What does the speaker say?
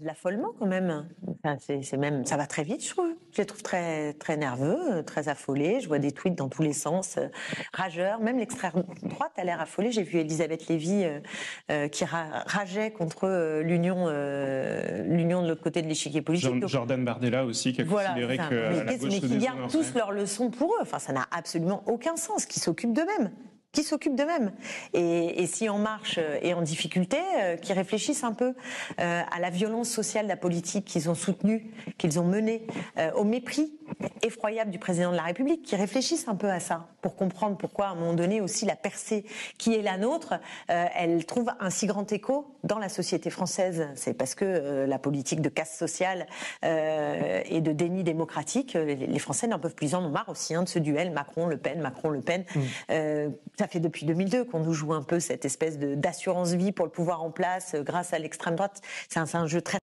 de l'affolement quand même. Enfin, c'est même, ça va très vite, je trouve. Je les trouve très, très nerveux, très affolés. Je vois des tweets dans tous les sens, euh, rageurs. Même l'extrême droite a l'air affolée. J'ai vu Elisabeth Lévy euh, euh, qui rageait contre l'union, l'union de l'autre côté de l'échiquier politique. Jordan Bardella aussi qui a considéré que mais, la gauche mais qui gardent tous leurs leçons pour eux? Enfin, ça n'a absolument aucun sens. Qui s'occupent d'eux-mêmes qui s'occupent d'eux-mêmes. Et, et, si En Marche est en difficulté, euh, qui réfléchissent un peu euh, à la violence sociale de la politique qu'ils ont soutenue, qu'ils ont menée, euh, au mépris effroyable du président de la République, qui réfléchissent un peu à ça, pour comprendre pourquoi, à un moment donné, aussi la percée qui est la nôtre, elle trouve un si grand écho dans la société française. C'est parce que la politique de casse sociale et de déni démocratique, les Français n'en peuvent plus, en ont marre aussi hein, de ce duel Macron-Le Pen, Macron-Le Pen. Mmh ça fait depuis 2002 qu'on nous joue un peu cette espèce d'assurance vie pour le pouvoir en place euh, grâce à l'extrême droite. C'est un jeu très